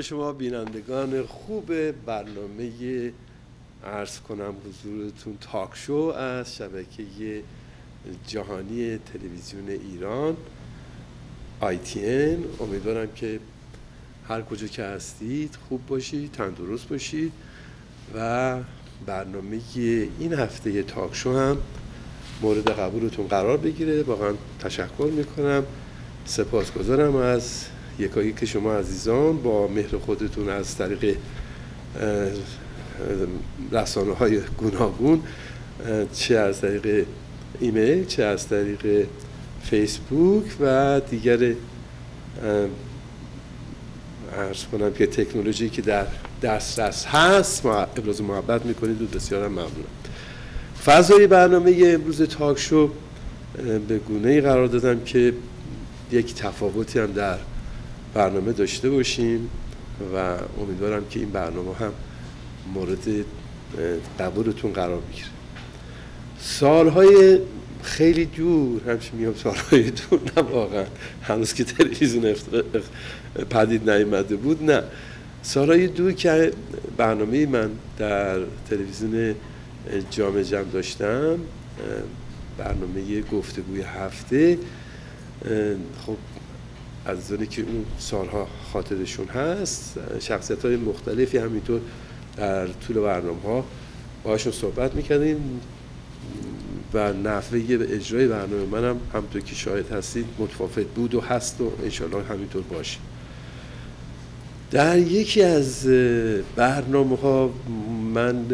به شما بینندگان خوب برنامه ارز کنم حضورتون تاک شو از شبکه جهانی تلویزیون ایران ITN امیدوارم که هر کجا که هستید خوب باشید تندرست باشید و برنامه این هفته تاک شو هم مورد قبولتون قرار بگیره. واقعا تشکر می‌کنم. سپاسگزارم از یکایی که شما عزیزان با مهر خودتون از طریق رسانه های گوناگون چه از طریق ایمیل چه از طریق فیسبوک و دیگر ارز کنم که تکنولوژی که در دسترس هست ما ابراز محبت می‌کنید و بسیار ممنونم. فضای برنامه امروز تاک شو به گونه ای قرار دادم که یک تفاوتی هم در برنامه داشته باشیم و امیدوارم که این برنامه هم مورد قبولتون قرار بگیره. سالهای خیلی دور همچه میام سالهای دور نه واقعا. هنوز که تلویزیون پدید نیامده بود نه. سالهای دور که برنامه من در تلویزیون جام جمع داشتم برنامه گفتگوی هفته. خب از که اون سالها خاطرشون هست شخصیت های مختلفی همینطور در طول برنامه ها باشون صحبت می‌کردیم و نحوه اجرای برنامه منم همطور که شاهد هستید متفاوت بود و هست و انشالله همینطور باشه. در یکی از برنامه ها من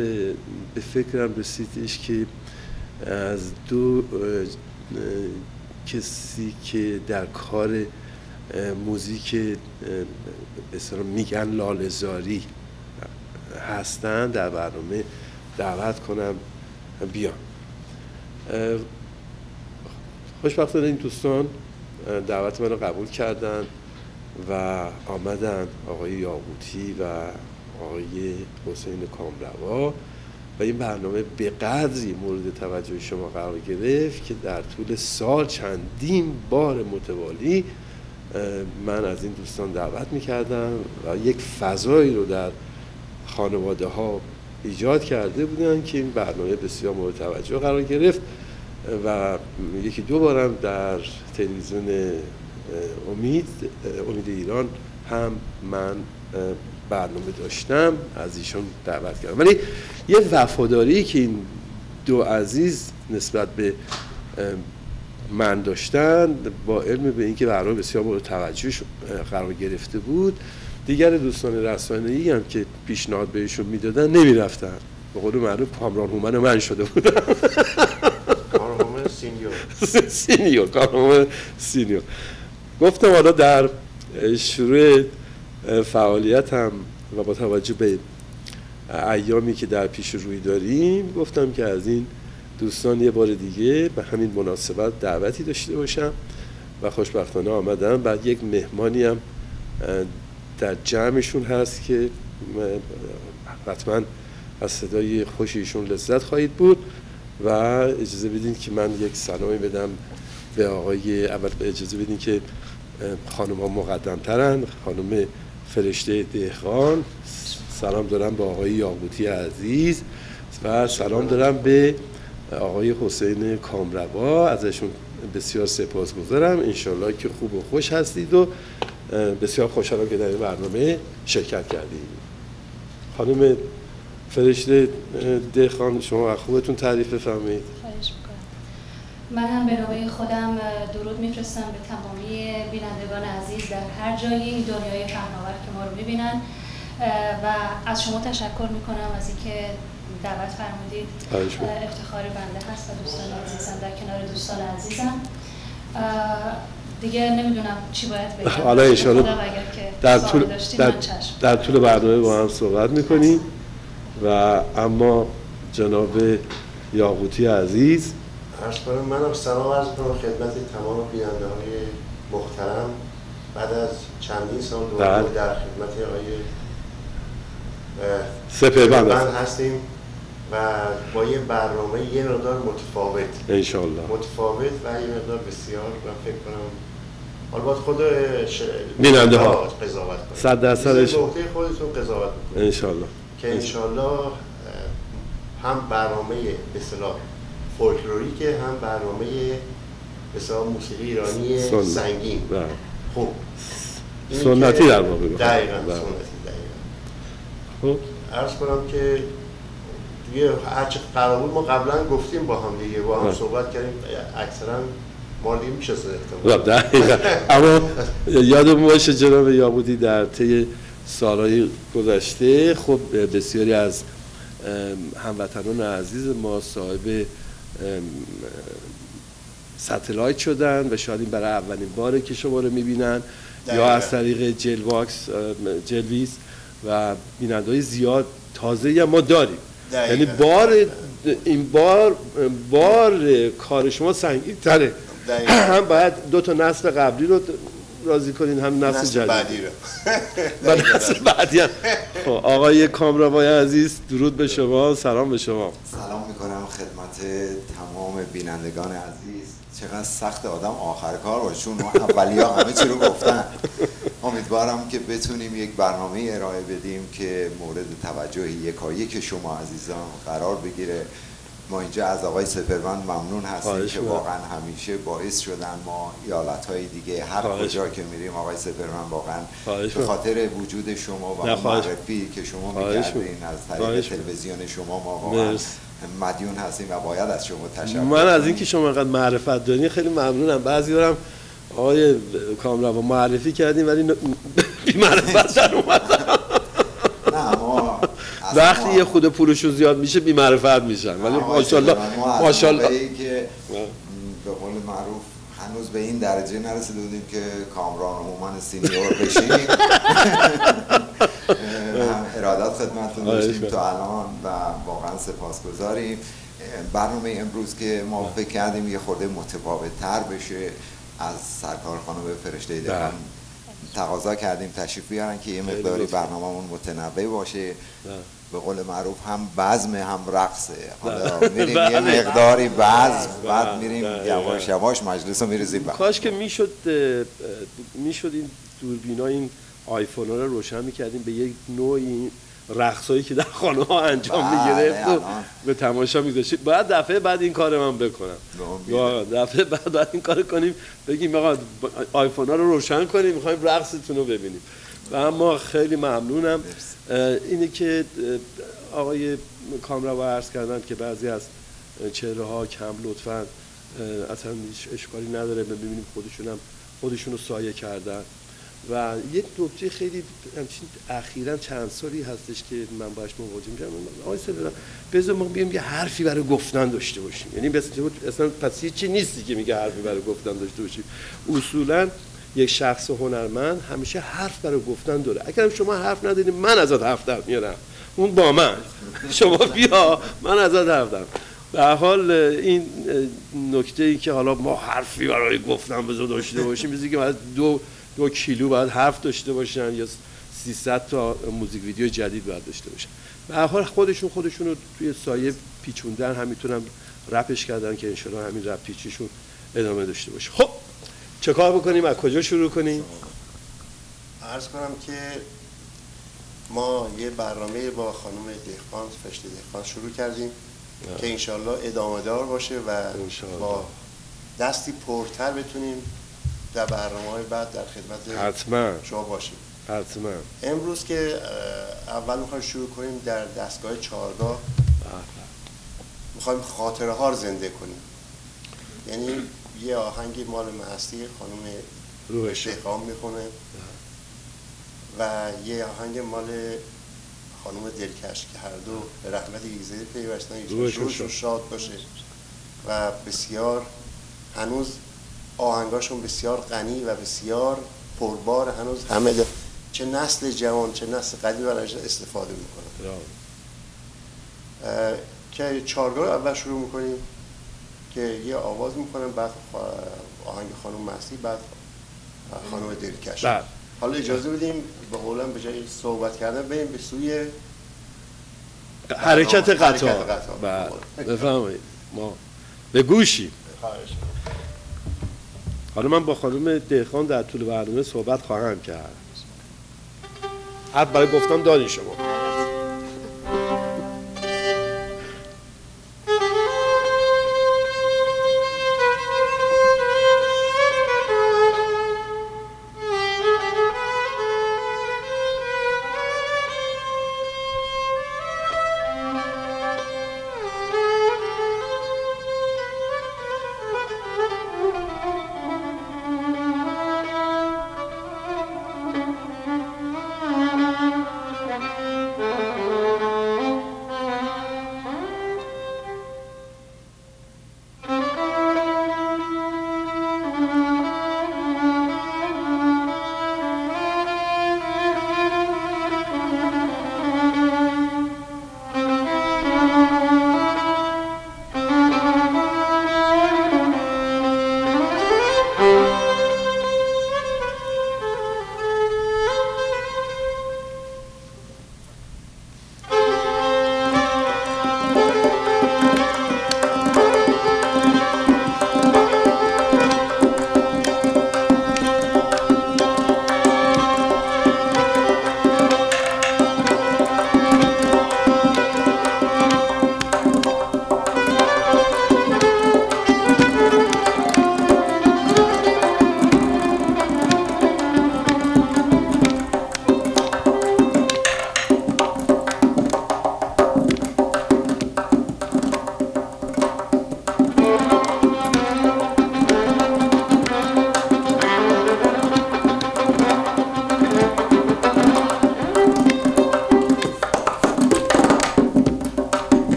به فکرم رسیدش که از دو کسی که در کار موزیک به میگن لالزاری هستن. در برنامه دعوت کنم. بیان. خوشبختانه این دوستان دعوت من رو قبول کردن و آمدن آقای یاقوتی و آقای حسین کامروا. و این برنامه به قدری مورد توجه شما قرار گرفت که در طول سال چندین بار متوالی من از این دوستان دعوت می‌کردم و یک فضایی رو در خانواده ها ایجاد کرده بودن که این برنامه بسیار مورد توجه قرار گرفت و یکی دو بارم در تلویزیون امید امید ایران هم من برنامه داشتم از ایشون دعوت کردم. ولی یه وفاداری که این دو عزیز نسبت به من داشتن با علم به اینکه برنامه بسیار مورد توجه قرار گرفته بود. دیگر دوستان رسانه‌ای هم که پیشنهاد بهشون می‌دادن نمی‌رفتن. به قول معروف کامران هومن من شده بودن کامران senior. senior کامران senior. گفتم حالا در شروع فعالیت هم و با توجه به ایامی که در پیش روی داریم گفتم که از این دوستان یه بار دیگه به همین مناسبت دعوتی داشته باشم و خوشبختانه آمدم. بعد یک مهمانی هم در جمعشون هست که حتما از صدای خوشیشون لذت خواهید بود و اجازه بدین که من یک سلامی بدم به آقای اول اجازه بدین که خانم ها مقدم ترن خانم فرشته دهخان سلام دارم به آقای یاقوتی عزیز و سلام دارم به آقای حسین کامروا ازشون بسیار سپاسگزارم انشالله که خوب و خوش هستید و بسیار خوشحالم که در این برنامه شرکت کردید خانم فرشته دهخان شما خوبتون تعریف بفرمایید. من هم به نوبه خودم درود میفرستم به تمامی بینندگان عزیز در هر جایی این دنیای پهناور که ما رو می‌بینن. و از شما تشکر می‌کنم از اینکه دعوت فرمودید. افتخار بنده هست و دوستان عزیزم در کنار دوستان عزیزم. دیگه نمی‌دونم چی باید بگم. حالا ان در طول در, در طول برنامه با هم صحبت می‌کنیم. و اما جناب یاقوتی عزیز. عرض کنم منم سلام عرض کنم خدمت تمام بیننده های محترم. بعد از چندین سال دوباره. در خدمت آقای سپهبند هستیم. و با یه برنامه یه مقدار متفاوت. انشالله متفاوت و یه مقدار بسیار و فکر کنم حالا باید خود بیننده ها. قضاوت کنید صد درصدش. خودتون قضاوت ان شاء الله که ان شاء الله هم برنامه به اصطلاح فولکلوریک هم برنامه به اصطلاح موسیقی ایرانی سن... سنگین. بله. خوب سنتی در واقع دقیقاً بله. سنتی دقیقاً. خب. عرض کنم که دیگه هرچه قرار بود ما قبلا گفتیم با هم دیگه با هم صحبت کردیم. اکثرا ما دیگه میشه اما یادم باشه جناب یابودی در طی سالهای گذشته خب بسیاری از هموطنان عزیز ما صاحب ستلایت شدن و شاید این برای اولین باره که شما رو می‌بینن یا از طریق جلواکس جلویس و بیننده های زیاد تازه ما داریم. یعنی بار این بار بار کار شما سنگین تره هم باید دو تا نسل قبلی رو راضی کنین هم نسل, نسل جدید. بعدی رو. و نسل بعدی هم. خب آقای کامرامای عزیز درود به شما سلام به شما. سلام می‌کنم خدمت تمام بینندگان عزیز. چقدر سخت آدم آخر کار باشه. چون اولی ها همه چی رو گفتن. امیدوارم که بتونیم یک برنامه ارائه بدیم که مورد توجه یکایی که شما عزیزان قرار بگیره. ما اینجا از آقای سپروند ممنون هستیم که واقعا همیشه باعث شدن ما ایالت های دیگه هر کجا که میریم آقای سپروند واقعا به خاطر وجود شما و معرفی که شما میگردین از طریق تلویزیون شما ما واقعا مدیون هستیم و باید از شما تشکر من از اینکه شما اینقدر معرفت دارین خیلی ممنونم. بعضی دارم آقای کامرا با معرفی کردیم ولی بی معرفت در ما وقتی یه خود پولشون زیاد میشه بی معرفت میشن. ولی ماشاءالله ماشاءالله که به قول معروف هنوز به این درجه نرسیده بودیم که کامران عمومان سینیور بشیم. ارادت خدمتتون داشتیم تا الان و واقعا سپاسگزاریم. برنامه امروز که ما فکر کردیم یه خورده متفاوت تر بشه. از سرکار خانم فرشته دهان تقاضا کردیم تشریف بیارن که یه مقداری برنامهمون متنوع باشه. به قول معروف هم بزم هم رقصه. حالا میریم یه مقداری بزم بعد میریم یواش یواش مجلس رو میرزیم کاش که می‌شد می‌شد این دوربینا این آیفون ها رو روشن می‌کردیم به یک نوعی رقصایی که در خانه ها انجام می‌گرفت و به تماشا میذاشید باید دفعه بعد این کار من بکنم. دفعه بعد باید این کار کنیم بگیم آقا آیفون ها رو روشن کنیم می‌خوایم رقصتون رو ببینیم. و اما خیلی ممنونم. اینه که آقای کامرا و عرض کردن که بعضی از چهره ها کم لطفا اصلا هیچ اشکالی نداره. ببینیم خودشون هم خودشون رو سایه کردن. و یک نکته خیلی همچین اخیرا چند سالی هستش که من باش مواجه میشم. آقای سلام بذار ما بیام یه حرفی برای گفتن داشته باشیم. یعنی اصلا پس چی نیستی که میگه حرفی برای گفتن داشته باشیم اصولا یک شخص هنرمند همیشه حرف برای گفتن داره. اگر شما حرف ندارید من ازت حرف در میارم. اون با من. شما بیا من ازت حرف در به حال این نکته ای که حالا ما حرفی برای گفتن بذار داشته باشیم میزی که دو دو کیلو باید حرف داشته باشن یا 300 تا موزیک ویدیو جدید باید داشته باشن. به حال خودشون خودشون رو توی سایه پیچوندن هم می‌تونن رپش کردن که انشالله همین رپ پیچیشون ادامه داشته باشه. خب چه کار بکنیم؟ از کجا شروع کنیم؟ عرض کنم که ما یه برنامه با خانم دهقان فشت دهقان شروع کردیم که انشالله ادامه دار باشه و با دستی پرتر بتونیم در برنامه های بعد در خدمت حتما. شما باشیم. حتما. امروز که اول می‌خوایم شروع کنیم در دستگاه چهارگاه. می‌خوایم خاطره ها رو زنده کنیم. یعنی یه آهنگ مال محستی خانم شیخام می‌خونه. و یه آهنگ مال خانم دلکش که هر دو به رحمت ایزدی پیوستن. و شاد باشه. و بسیار هنوز آهنگاشون بسیار غنی و بسیار پربار هنوز همه چه نسل جوان چه نسل قدیم برایش استفاده می‌کنن. که چارگاه اول شروع می‌کنیم که یه آواز می‌کنن بعد آهنگ خانم محسی بعد خانم دلکش. بله. حالا اجازه بدیم به قولم به جای صحبت کردن بریم به سوی حرکت قطار. بله. بفرمایید. ما به گوشی حالا من با خانم دهخان در طول برنامه صحبت خواهم کرد. حرف برای گفتم دارین شما.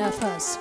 آهنگساز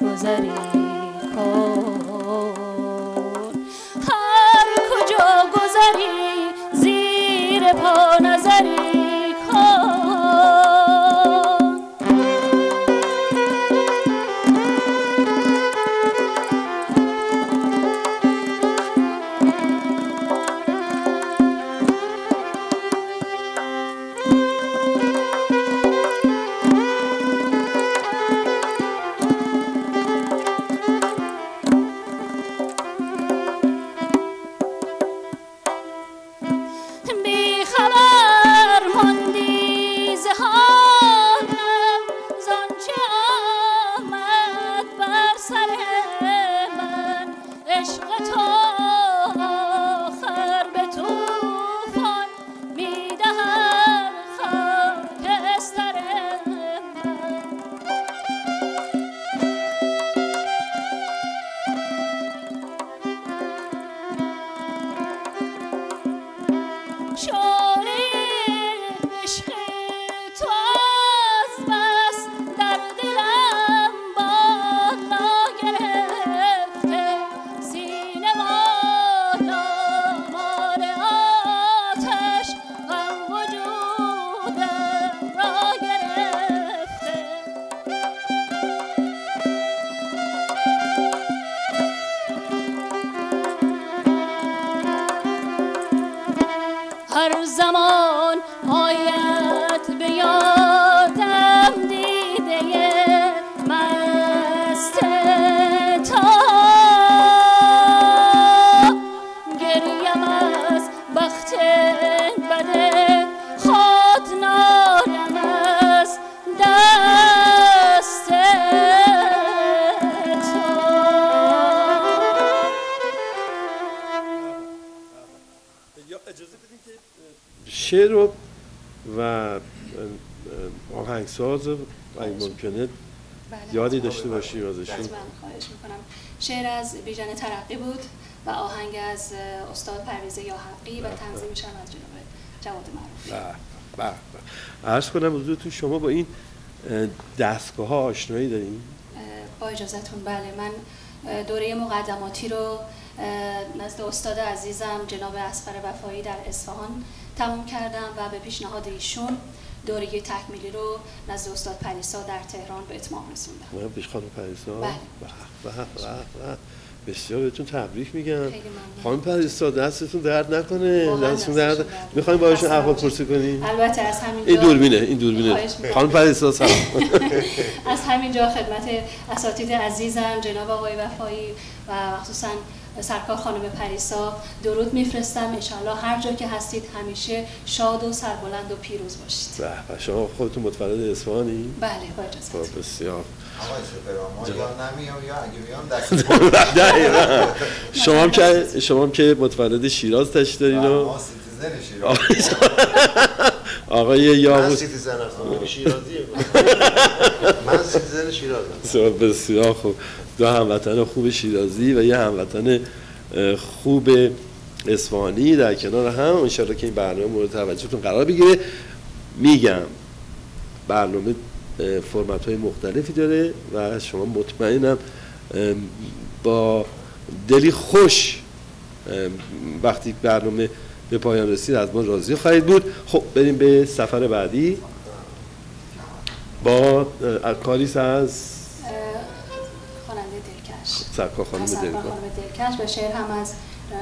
ممکنه بله. یادی داشته باشی ازشون خواهش می‌کنم شعر از بیژن ترقی بود و آهنگ از استاد پرویز یاحقی و بله. تنظیمش هم از جناب جواد معروف بله بله عرض کنم حضورتون شما با این دستگاه ها آشنایی دارین؟ با اجازتون بله من دوره مقدماتی رو نزد استاد عزیزم جناب اسفر وفایی در اصفهان تموم کردم و به پیشنهاد ایشون دوره تکمیلی رو نزد استاد پریسا در تهران به اتمام رسوندم. پیش خانم پریسا. بله. بسیار بهتون تبریک میگم. خانم پریسا دستتون درد نکنه. دستتون درد می‌خوایم باهاشون خسته احوال. پرسی کنیم. البته از همینجا این دوربینه این دوربینه. خانم پریسا سلام. از همینجا خدمت اساتید عزیزم جناب آقای وفایی و مخصوصا سرکار خانم پریسا درود میفرستم. انشالله هر جا که هستید همیشه شاد و سربلند و پیروز باشید. به به شما خودتون متولد اصفهانی؟ بله با اجازهتون. خب بسیار. شما هم که شما هم که متولد شیراز تشریف دارین و citizen شیراز. آقای من یاقوت citizen هستم. شیرازیه. من citizen شیرازم. بسیار بسیار خوب. دو هموطن خوب شیرازی و یه هموطن خوب اصفهانی در کنار هم. انشاءالله که این برنامه مورد توجهتون قرار بگیره. میگم برنامه فرمت های مختلفی داره و شما مطمئنم با دلی خوش وقتی برنامه به پایان رسید از ما راضی خواهید بود. خب بریم به سفر بعدی. با کاریس از سرکار خانم دلکش و شعر هم از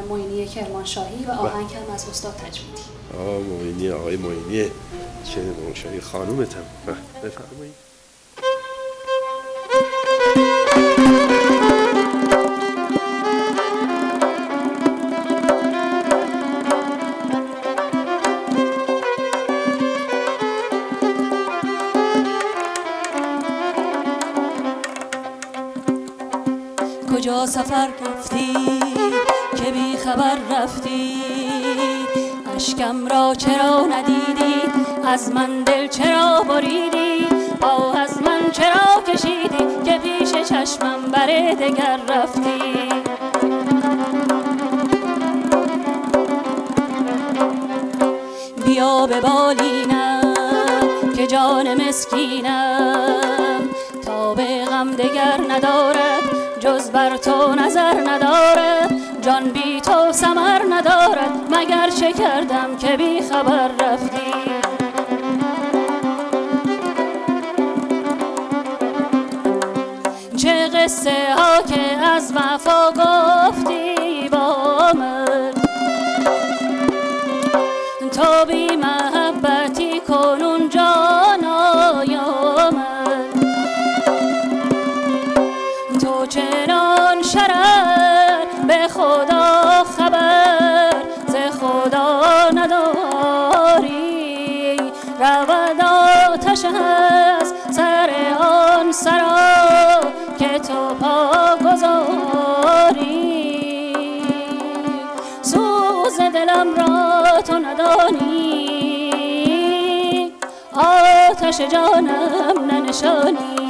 معینی کرمانشاهی و آهنگ هم از استاد تجویدی آقا معینی آقای معینی چه منشایی خانومتم. به، بفرمایید. سفر رفتی که بی خبر رفتی اشکم را چرا ندیدی از من دل چرا بریدی آه از من چرا کشیدی که پیش چشمم بر دگر رفتی بیا به بالینم که جان مسکینم تا به غم دگر ندارد جز بر تو نظر ندارد جان بی تو سمر ندارد مگر چه کردم که بی خبر رفتی؟ چه قصه ها که از وفا گفتی؟ تو ندانی. آتش جانم ننشانی.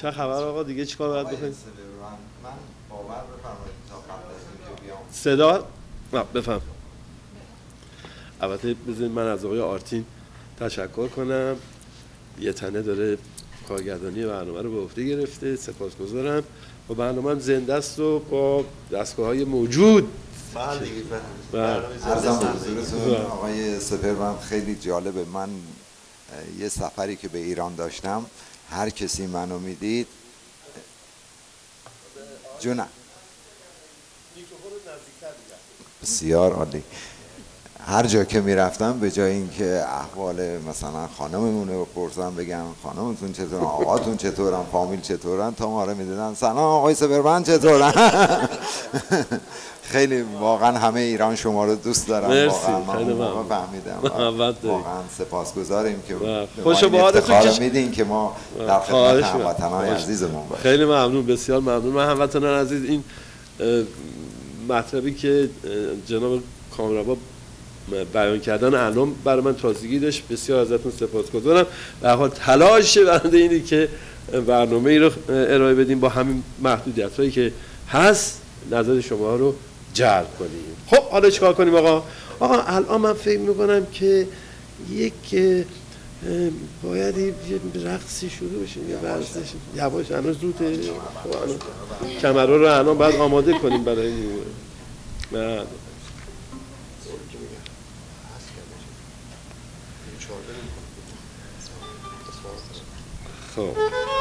چه خبر آقا؟ دیگه چیکار باید بکنیم؟ من باور بفرمایید تا قبل از اینکه بیام. صدا؟ نه، بفهم. البته بذارید من از آقای آرتین تشکر کنم. یه تنه داره کارگردانی برنامه رو به عهده گرفته سپاسگزارم. و برنامه هم زنده است و با دستگاه های موجود. بله بله. برنامه زنده ارزم. حضورتون. آقای سپرمن خیلی جالبه. من یه سفری که به ایران داشتم هر کسی منو می‌دید. جونم. بسیار عالی. هر جا که می‌رفتم به جای اینکه احوال مثلا خانممون رو بپرسم بگم خانمتون چطورن آقاتون چطورن فامیل چطورن تا ما رو می‌دادن سلام آقای سپرمن چطورن؟ خیلی واقعا همه ایران شما رو دوست دارم مرسی، واقعا من خیلی ممنون. فهمیدم. واقعا سپاسگزاریم که به خوش به حالتون میدین که ما در خواهش خدمت. هموطنان. عزیزمون باشیم. خیلی ممنون بسیار ممنون. من هموطنان عزیز این مطلبی که جناب کامرابا بیان کردن الان برای من تازگی داشت. بسیار ازتون سپاسگزارم. به حال تلاش برنده اینه که برنامه ای رو ارائه بدیم با همین محدودیت هایی که هست. نظر شما رو جلب کنیم. خب حالا چیکار کنیم آقا؟ آقا الان من فکر می‌کنم که یک باید یه رقصی شروع بشه یه ورزش. یواش هنوز زوده. خب الان کمرها رو الان باید آماده کنیم برای این. بله. خب.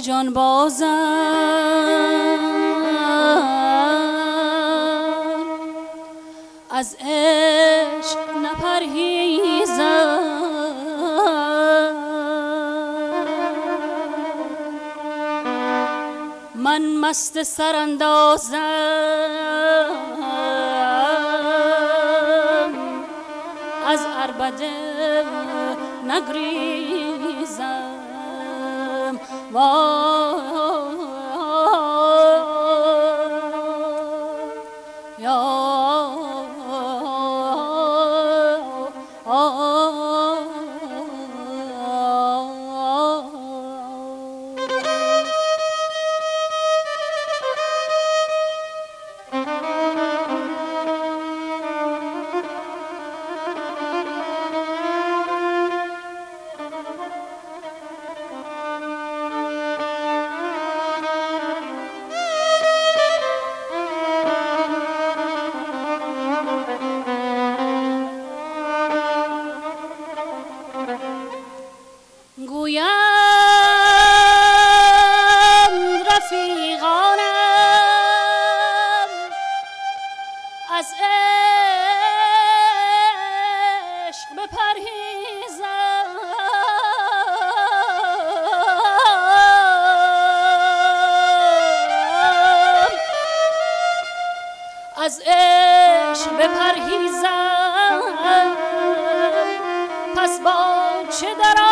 جان بازم. از عشق نپرهیزم. من مست سراندازم. از عربده نگریزم. Whoa. چه در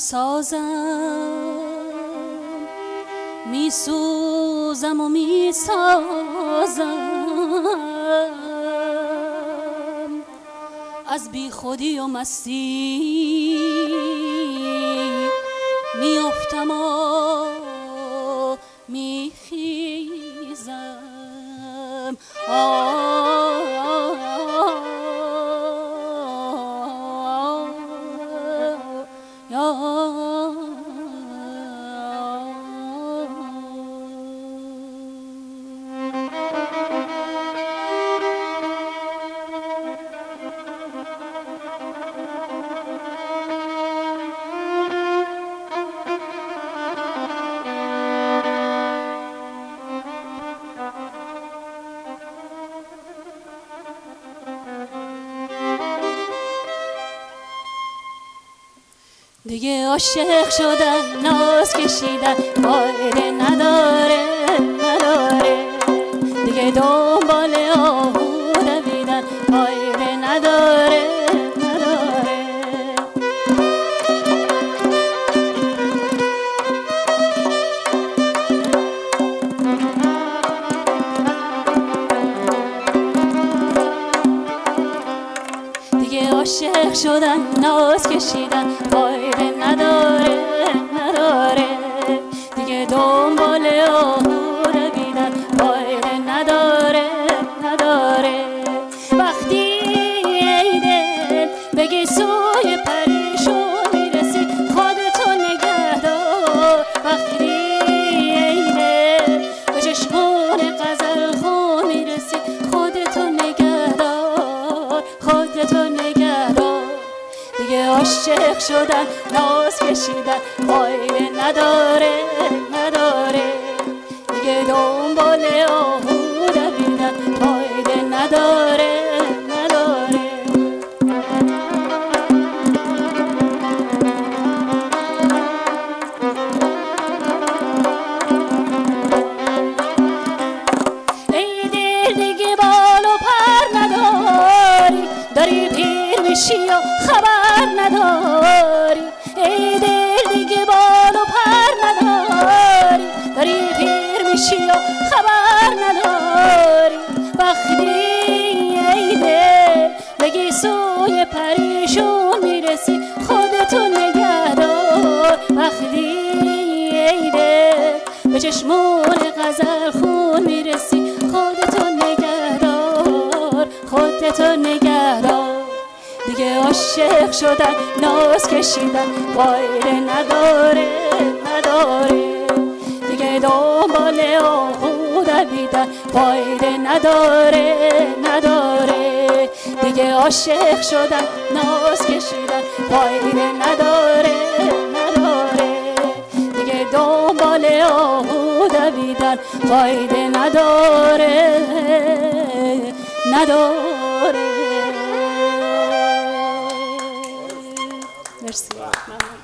سازم. می سوزم و می سازم از بی خودی و مستی می افتم و عاشق شدن ناز کشیدن. فایده نداره نداره. دیگه دنبال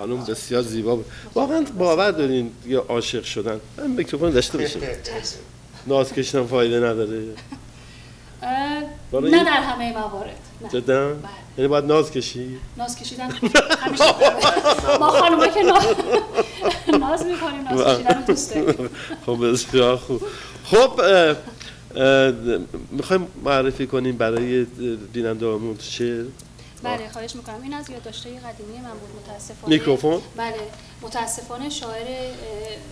خانم بسیار زیبا بود. واقعا باور دارین یا عاشق شدن. من میکروفون داشته باشیم ناز کشیدن فایده نداره. نه در همه موارد نه. جدا؟ بله. یعنی باید ناز کشی؟ ناز کشیدن همیشه ما خانوما که ناز می‌کنیم ناز کشیدن دوست داریم. خب بسیار خوب. خب می‌خوایم معرفی کنیم برای بینندهامون شعر بله خواهش می‌کنم. این از یادداشت‌های قدیمی من بود متاسفانه. میکروفون؟ بله متاسفانه شاعر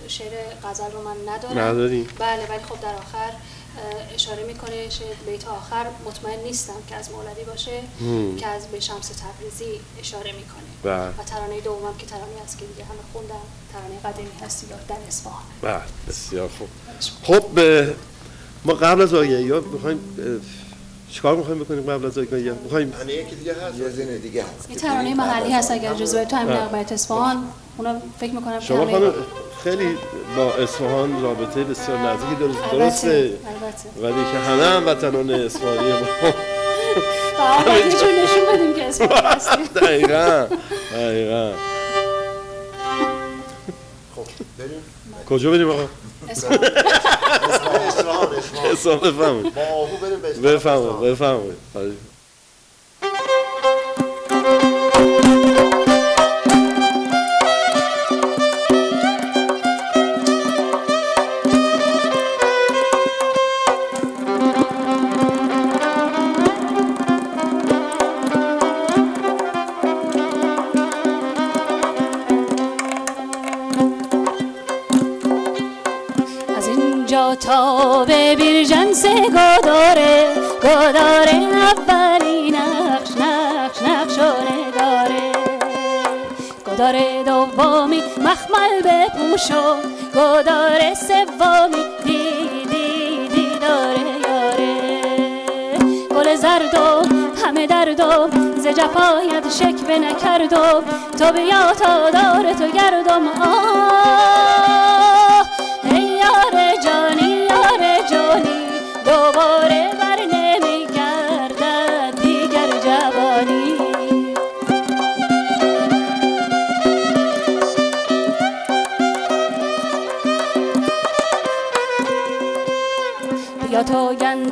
شعر غزل رو من ندارم. نداری؟ بله ولی خب در آخر اشاره می‌کنه شعر بیت آخر مطمئن نیستم که از مولوی باشه که از به شمس تبریزی اشاره می‌کنه. بله. و ترانه دومم که ترانه است که دیگه همه خوندم ترانه قدیمی هستی یا در اصفهان. بله بسیار خوب. خب ما قبل از آگهی ها می‌خوایم چیکار می‌خوایم بکنیم قبل از ها می‌خوایم یعنی یکی دیگه هست؟ یه زین دیگه هست. این که ترانه محلی هست اگر جزو تو همین بله. نقمت اصفهان. اونا فکر می‌کنم شما خانم خیلی با اصفهان رابطه بسیار نزدیکی البته، درسته. البته. ولی که همه هم وطنان اصفهانی ما. یه جور نشون بدیم که اصفهانی هستیم دقیقا. دقیقا. خب بریم. کجا بریم آقا؟ اسم بفهمید. با آهو بریم بفهمید بفهمید. بیرجنس گداره گداره اولی نقش نقش نقش و نگاره. گداره دومی مخمل به پوشو گداره سومی دی دی دی داره یاره. گل زردم همه دردم ز جفایت شکوه نکردم تو بیا تا دار تو گردم آه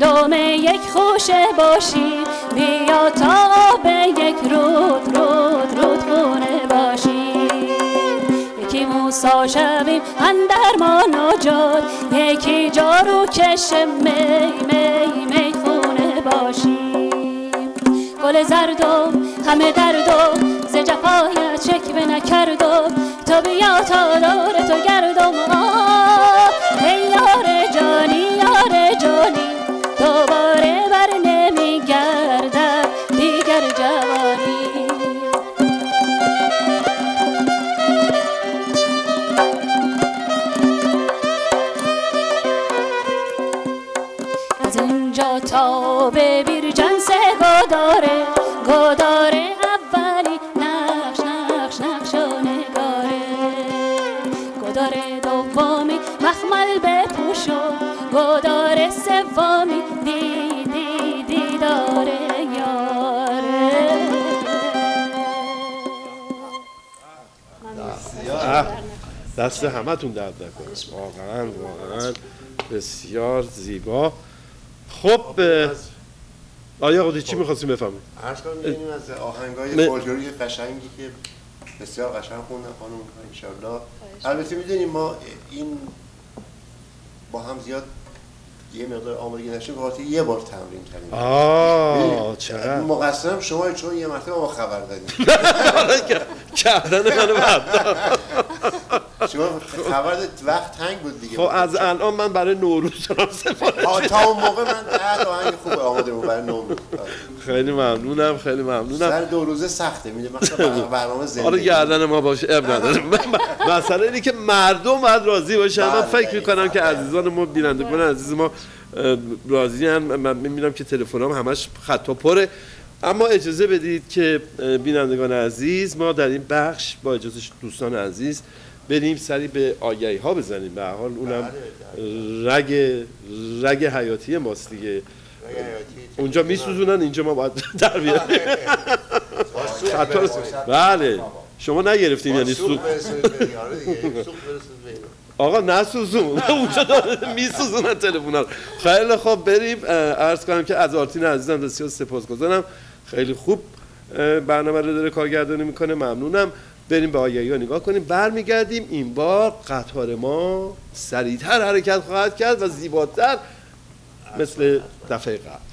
تا گندم یک خوشه باشی بیا تا به یک رود رود رود خونه باشی. یکی موسا شویم اندر ما نجات یکی جارو کش می می می خونه باشی. گل زردم همه دردم ز جفایت شکوه نکردم. تو بیا تا دور تو گردم. آه ای یار جانی یار جانی. گداره گداره اولی نقش نقش نقش و نگاره. گداره دومی مخمل بپوش و گداره سومی دی دی دیداره یاره. دست همتون درد نکنه. واقعا واقعا بسیار زیبا. خب آیا خودی چی می‌خواستیم بفهمیم؟ عرض کنم از آهنگای م- فولکلوری قشنگی که بسیار قشنگ خوندن خانم انشالله البته می‌دونیم ما این با هم زیاد یه مقدار آمادگی نشیم بخاطر یه بار تمرین کردیم. آه؟ چقدر. مقصرم شما چون یه مرتبه ما خبر دادیم. کردن منو بردار شما خبر دادید وقت تنگ بود دیگه. خب از الان من برای نوروز دارم سفارش تا اون موقع من تا آهنگ خوب آماده بود برای نوروز. خیلی ممنونم خیلی ممنونم. سر دو روزه سخته میده مثلا برنامه زندگی. آره گردن ما باشه اب نداره. مسئله اینه که مردم باید راضی باشن. من بله، فکر بله. می‌کنم که عزیزان ما بینندگان عزیز ما راضی هن. من می‌بینم که تلفنام همش خطا پره. اما اجازه بدید که بینندگان عزیز ما در این بخش با اجازه دوستان عزیز بریم سری به آگهی ها بزنیم. به حال اونم رگ رگ حیاتی ماست دیگه. اونجا میسوزونن اینجا ما باید در بیاریم. رو- بله. شما نگرفتیم یعنی سو... آقا نسوزون. اونجا داره میسوزونن تلفن خیلی خوب بریم. عرض کنم که از آرتین عزیزم بسیار سپاسگزارم. خیلی خوب برنامه رو داره کارگردانی می‌کنه. ممنونم. بریم به آگهی ها نگاه کنیم. برمیگردیم. این بار قطار ما سریعتر حرکت خواهد کرد و زیباتر مثل دفعه قبل.